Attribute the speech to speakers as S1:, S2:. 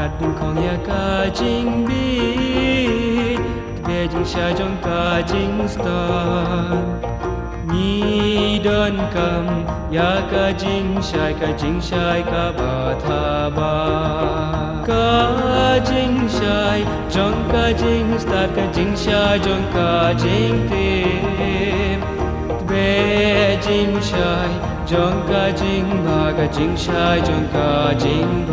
S1: đặt đừng không ya ca jing bi be jing sha jong ca jing star ni đơn cầm ya ca jing shai ca jing shai ca ba tha ba ca jing shai jong ca jing star ca jing sha jong ca jing tim be jing shai jong ca jing ba ca jing shai jong ca jing